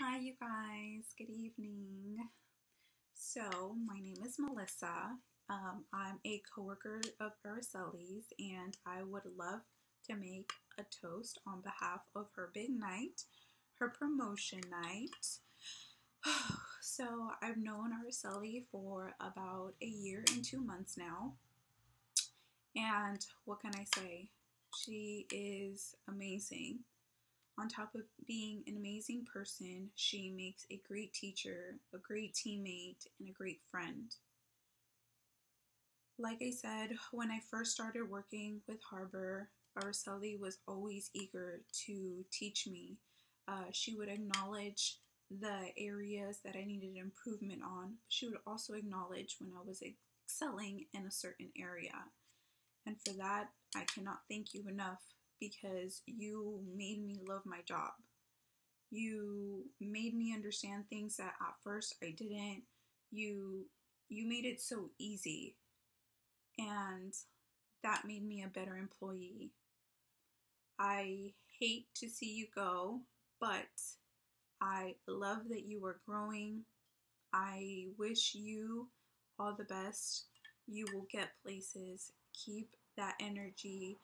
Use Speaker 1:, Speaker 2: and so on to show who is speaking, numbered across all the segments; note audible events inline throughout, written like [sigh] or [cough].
Speaker 1: Hi, you guys. Good evening. So, my name is Melissa. Um, I'm a coworker of Araceli's, and I would love to make a toast on behalf of her big night, her promotion night. [sighs] so, I've known Araceli for about a year and two months now. And what can I say? She is amazing. On top of being an amazing person, she makes a great teacher, a great teammate, and a great friend. Like I said, when I first started working with Harbor, Araceli was always eager to teach me. Uh, she would acknowledge the areas that I needed improvement on. She would also acknowledge when I was excelling in a certain area. And for that, I cannot thank you enough because you made me love my job. You made me understand things that at first I didn't. You you made it so easy. And that made me a better employee. I hate to see you go, but I love that you are growing. I wish you all the best. You will get places. Keep that energy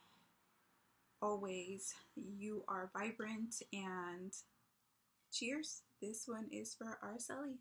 Speaker 1: always. You are vibrant and cheers. This one is for Araceli.